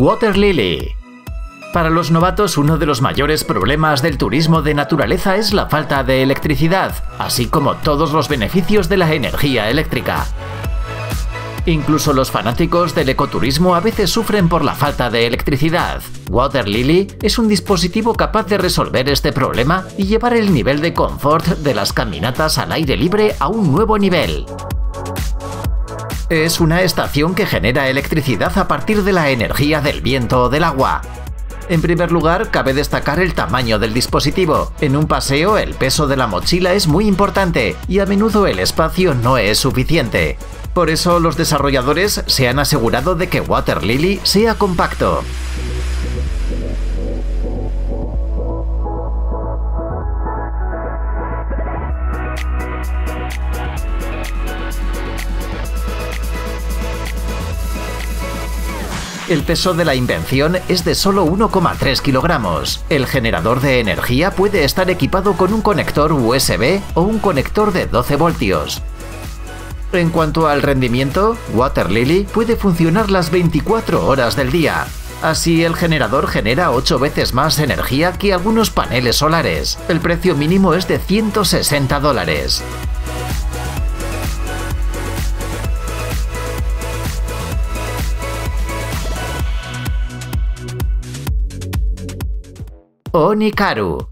Water Lily. Para los novatos, uno de los mayores problemas del turismo de naturaleza es la falta de electricidad, así como todos los beneficios de la energía eléctrica. Incluso los fanáticos del ecoturismo a veces sufren por la falta de electricidad. Water Lily es un dispositivo capaz de resolver este problema y llevar el nivel de confort de las caminatas al aire libre a un nuevo nivel. Es una estación que genera electricidad a partir de la energía del viento o del agua. En primer lugar, cabe destacar el tamaño del dispositivo. En un paseo, el peso de la mochila es muy importante y a menudo el espacio no es suficiente. Por eso los desarrolladores se han asegurado de que Water Lily sea compacto. El peso de la invención es de solo 1,3 kilogramos. El generador de energía puede estar equipado con un conector USB o un conector de 12 voltios. En cuanto al rendimiento, Water Lily puede funcionar las 24 horas del día. Así el generador genera 8 veces más energía que algunos paneles solares. El precio mínimo es de 160 dólares. Onikaru.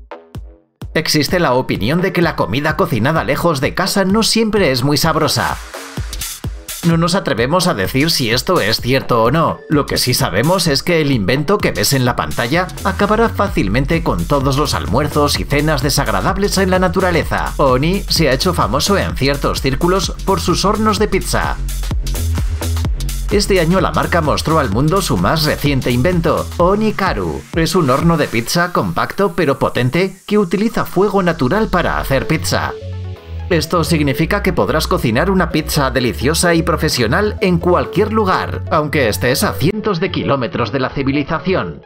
Existe la opinión de que la comida cocinada lejos de casa no siempre es muy sabrosa. No nos atrevemos a decir si esto es cierto o no. Lo que sí sabemos es que el invento que ves en la pantalla acabará fácilmente con todos los almuerzos y cenas desagradables en la naturaleza. Oni se ha hecho famoso en ciertos círculos por sus hornos de pizza. Este año la marca mostró al mundo su más reciente invento, Onikaru. Es un horno de pizza compacto pero potente que utiliza fuego natural para hacer pizza. Esto significa que podrás cocinar una pizza deliciosa y profesional en cualquier lugar, aunque estés a cientos de kilómetros de la civilización.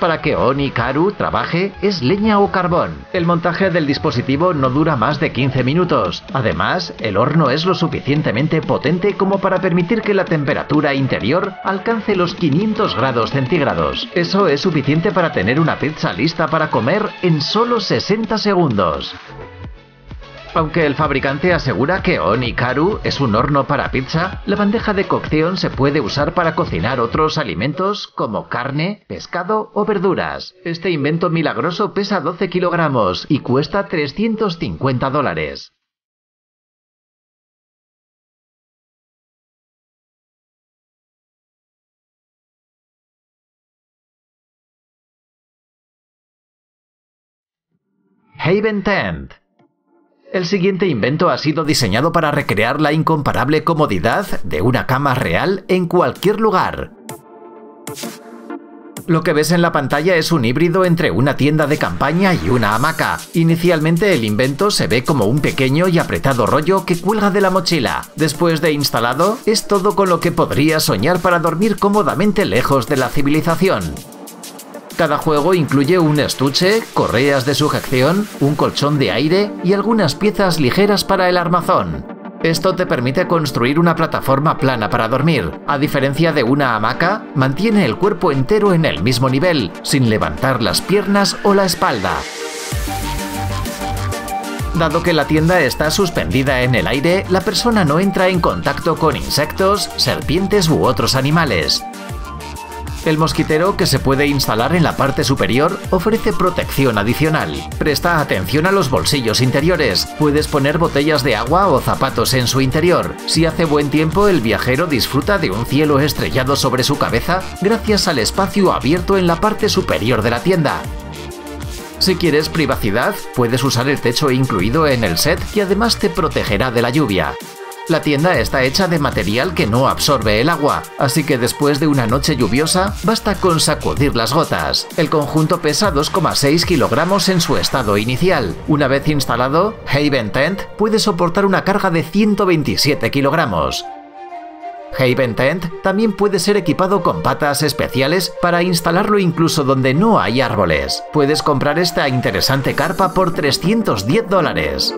Para que Oni Karu trabaje es leña o carbón. El montaje del dispositivo no dura más de 15 minutos. Además, el horno es lo suficientemente potente como para permitir que la temperatura interior alcance los 500 grados centígrados. Eso es suficiente para tener una pizza lista para comer en solo 60 segundos. Aunque el fabricante asegura que Onikaru es un horno para pizza, la bandeja de cocción se puede usar para cocinar otros alimentos como carne, pescado o verduras. Este invento milagroso pesa 12 kilogramos y cuesta 350 dólares. Haven Tent el siguiente invento ha sido diseñado para recrear la incomparable comodidad de una cama real en cualquier lugar. Lo que ves en la pantalla es un híbrido entre una tienda de campaña y una hamaca. Inicialmente el invento se ve como un pequeño y apretado rollo que cuelga de la mochila. Después de instalado, es todo con lo que podrías soñar para dormir cómodamente lejos de la civilización. Cada juego incluye un estuche, correas de sujeción, un colchón de aire y algunas piezas ligeras para el armazón. Esto te permite construir una plataforma plana para dormir. A diferencia de una hamaca, mantiene el cuerpo entero en el mismo nivel, sin levantar las piernas o la espalda. Dado que la tienda está suspendida en el aire, la persona no entra en contacto con insectos, serpientes u otros animales. El mosquitero que se puede instalar en la parte superior ofrece protección adicional. Presta atención a los bolsillos interiores. Puedes poner botellas de agua o zapatos en su interior. Si hace buen tiempo, el viajero disfruta de un cielo estrellado sobre su cabeza gracias al espacio abierto en la parte superior de la tienda. Si quieres privacidad, puedes usar el techo incluido en el set y además te protegerá de la lluvia. La tienda está hecha de material que no absorbe el agua, así que después de una noche lluviosa basta con sacudir las gotas. El conjunto pesa 2,6 kilogramos en su estado inicial. Una vez instalado, Haven Tent puede soportar una carga de 127 kilogramos. Haven Tent también puede ser equipado con patas especiales para instalarlo incluso donde no hay árboles. Puedes comprar esta interesante carpa por 310 dólares.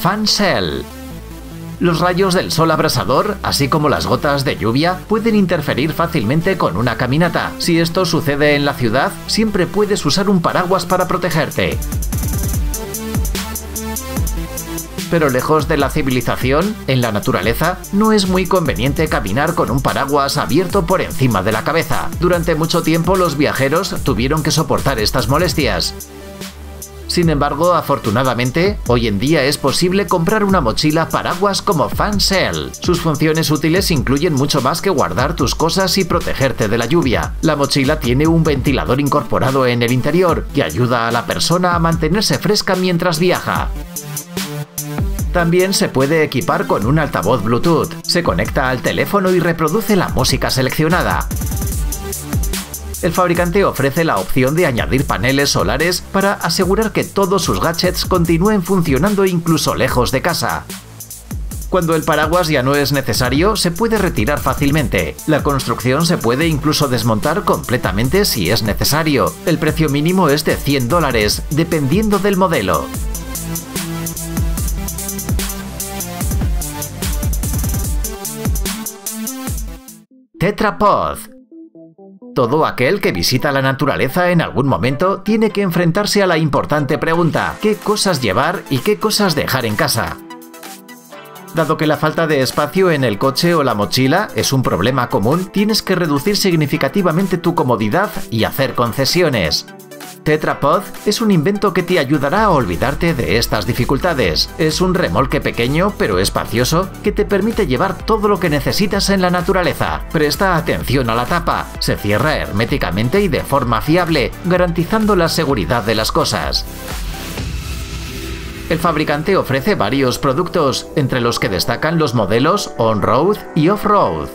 Fancell los rayos del sol abrasador, así como las gotas de lluvia, pueden interferir fácilmente con una caminata. Si esto sucede en la ciudad, siempre puedes usar un paraguas para protegerte. Pero lejos de la civilización, en la naturaleza, no es muy conveniente caminar con un paraguas abierto por encima de la cabeza. Durante mucho tiempo los viajeros tuvieron que soportar estas molestias. Sin embargo, afortunadamente, hoy en día es posible comprar una mochila paraguas como Fancell. Sus funciones útiles incluyen mucho más que guardar tus cosas y protegerte de la lluvia. La mochila tiene un ventilador incorporado en el interior que ayuda a la persona a mantenerse fresca mientras viaja. También se puede equipar con un altavoz Bluetooth. Se conecta al teléfono y reproduce la música seleccionada el fabricante ofrece la opción de añadir paneles solares para asegurar que todos sus gadgets continúen funcionando incluso lejos de casa. Cuando el paraguas ya no es necesario, se puede retirar fácilmente. La construcción se puede incluso desmontar completamente si es necesario. El precio mínimo es de 100 dólares, dependiendo del modelo. Tetrapod todo aquel que visita la naturaleza en algún momento tiene que enfrentarse a la importante pregunta, ¿qué cosas llevar y qué cosas dejar en casa? Dado que la falta de espacio en el coche o la mochila es un problema común, tienes que reducir significativamente tu comodidad y hacer concesiones. Tetrapod es un invento que te ayudará a olvidarte de estas dificultades. Es un remolque pequeño pero espacioso que te permite llevar todo lo que necesitas en la naturaleza. Presta atención a la tapa, se cierra herméticamente y de forma fiable, garantizando la seguridad de las cosas. El fabricante ofrece varios productos, entre los que destacan los modelos on-road y off-road.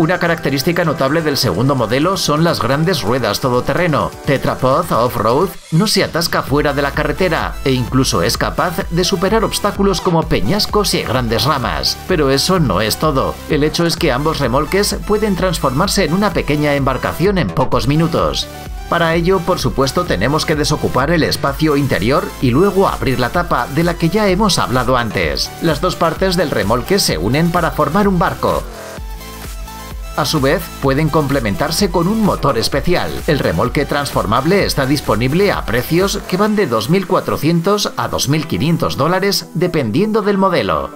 Una característica notable del segundo modelo son las grandes ruedas todoterreno. Tetrapod Off-Road no se atasca fuera de la carretera e incluso es capaz de superar obstáculos como peñascos y grandes ramas. Pero eso no es todo. El hecho es que ambos remolques pueden transformarse en una pequeña embarcación en pocos minutos. Para ello, por supuesto, tenemos que desocupar el espacio interior y luego abrir la tapa de la que ya hemos hablado antes. Las dos partes del remolque se unen para formar un barco. A su vez, pueden complementarse con un motor especial. El remolque transformable está disponible a precios que van de 2.400 a 2.500 dólares dependiendo del modelo.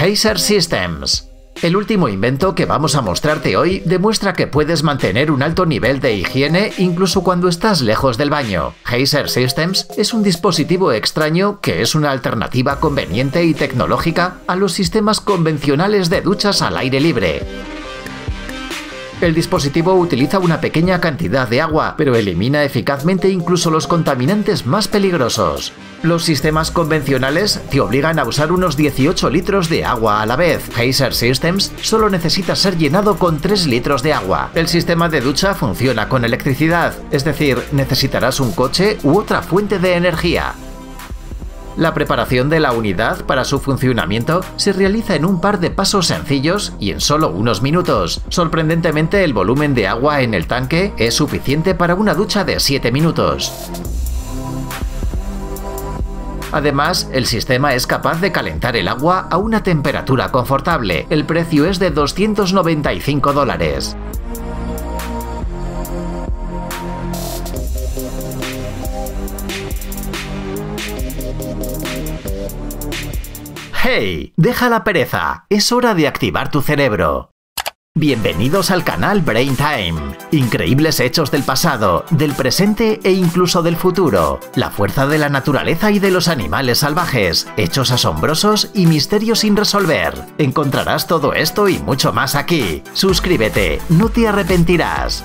Hazer Systems el último invento que vamos a mostrarte hoy demuestra que puedes mantener un alto nivel de higiene incluso cuando estás lejos del baño. Hazer Systems es un dispositivo extraño que es una alternativa conveniente y tecnológica a los sistemas convencionales de duchas al aire libre. El dispositivo utiliza una pequeña cantidad de agua, pero elimina eficazmente incluso los contaminantes más peligrosos. Los sistemas convencionales te obligan a usar unos 18 litros de agua a la vez. Hazer Systems solo necesita ser llenado con 3 litros de agua. El sistema de ducha funciona con electricidad, es decir, necesitarás un coche u otra fuente de energía. La preparación de la unidad para su funcionamiento se realiza en un par de pasos sencillos y en solo unos minutos. Sorprendentemente el volumen de agua en el tanque es suficiente para una ducha de 7 minutos. Además, el sistema es capaz de calentar el agua a una temperatura confortable. El precio es de 295 dólares. ¡Hey! Deja la pereza. Es hora de activar tu cerebro. Bienvenidos al canal Brain Time. Increíbles hechos del pasado, del presente e incluso del futuro. La fuerza de la naturaleza y de los animales salvajes, hechos asombrosos y misterios sin resolver. Encontrarás todo esto y mucho más aquí. Suscríbete, no te arrepentirás.